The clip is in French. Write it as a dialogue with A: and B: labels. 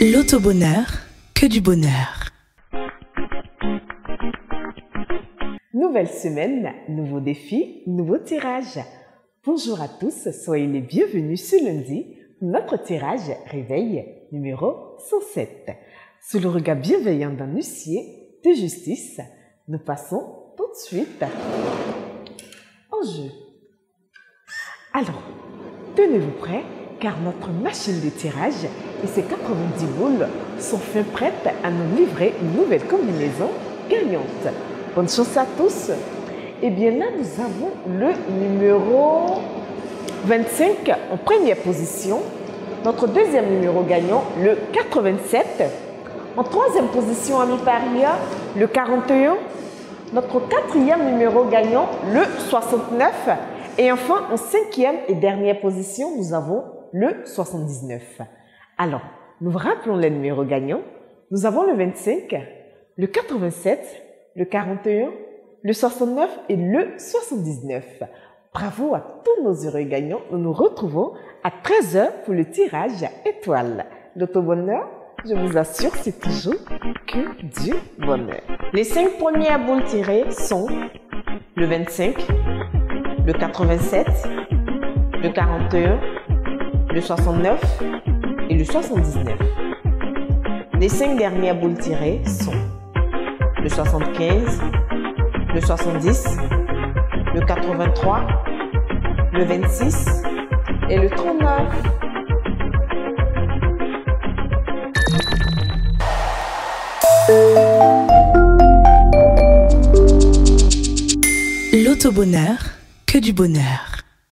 A: L'autobonheur, que du bonheur.
B: Nouvelle semaine, nouveaux défis, nouveau tirage. Bonjour à tous, soyez les bienvenus ce lundi, notre tirage réveil numéro 107. Sous le regard bienveillant d'un huissier de justice, nous passons tout de suite au jeu. Alors, tenez-vous prêts car notre machine de tirage et ses 90 boules sont fin prêtes à nous livrer une nouvelle combinaison gagnante. Bonne chance à tous. Et bien là, nous avons le numéro 25 en première position. Notre deuxième numéro gagnant, le 87. En troisième position, ami Paria, le 41. Notre quatrième numéro gagnant, le 69. Et enfin, en cinquième et dernière position, nous avons le 79. Alors, nous rappelons les numéros gagnants. Nous avons le 25, le 87, le 41, le 69 et le 79. Bravo à tous nos heureux gagnants. Nous nous retrouvons à 13h pour le tirage étoile. L'autobonheur, je vous assure, c'est toujours que du bonheur. Les cinq premières boules tirées sont le 25, le 87, le 41, le 69 et le 79. Les cinq dernières boules tirées sont le 75, le 70, le 83, le 26 et le 39.
A: L'autobonheur, que du bonheur.